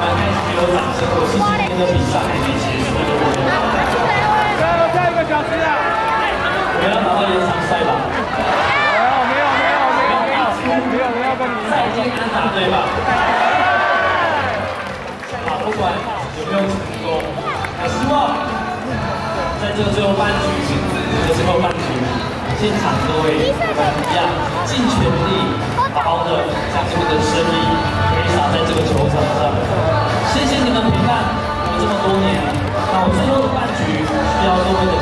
蛮开始给我掌声我是今天的比赛已经结束了加油加一个小时了我要拿到一场赛了没有没有没有没有没有没有没有我要跟比赛见安娜对吧好不管有没有成功我希望在这个最后半局的最后半局现场各位我们一样尽全力好好的将你们的身体挥洒在这个球场上这么多年那我最后的饭局需要各位